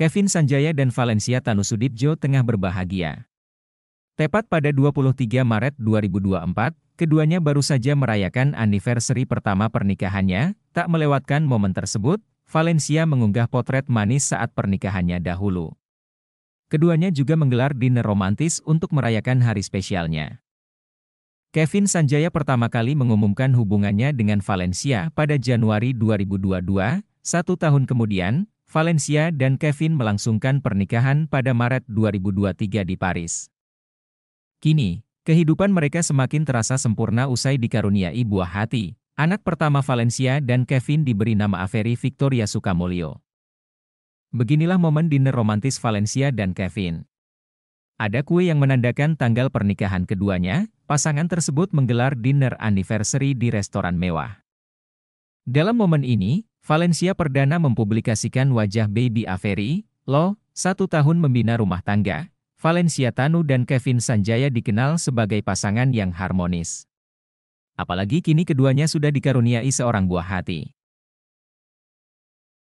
Kevin Sanjaya dan Valencia Tanusudibjo tengah berbahagia. Tepat pada 23 Maret 2024, keduanya baru saja merayakan anniversary pertama pernikahannya, tak melewatkan momen tersebut, Valencia mengunggah potret manis saat pernikahannya dahulu. Keduanya juga menggelar dinner romantis untuk merayakan hari spesialnya. Kevin Sanjaya pertama kali mengumumkan hubungannya dengan Valencia pada Januari 2022, satu tahun kemudian, Valencia dan Kevin melangsungkan pernikahan pada Maret 2023 di Paris. Kini, kehidupan mereka semakin terasa sempurna usai dikaruniai buah hati. Anak pertama Valencia dan Kevin diberi nama Averi Victoria Sukamulyo. Beginilah momen dinner romantis Valencia dan Kevin. Ada kue yang menandakan tanggal pernikahan keduanya, pasangan tersebut menggelar dinner anniversary di restoran mewah. Dalam momen ini, Valencia perdana mempublikasikan wajah baby Averi, lo, satu tahun membina rumah tangga, Valencia Tanu dan Kevin Sanjaya dikenal sebagai pasangan yang harmonis. Apalagi kini keduanya sudah dikaruniai seorang buah hati.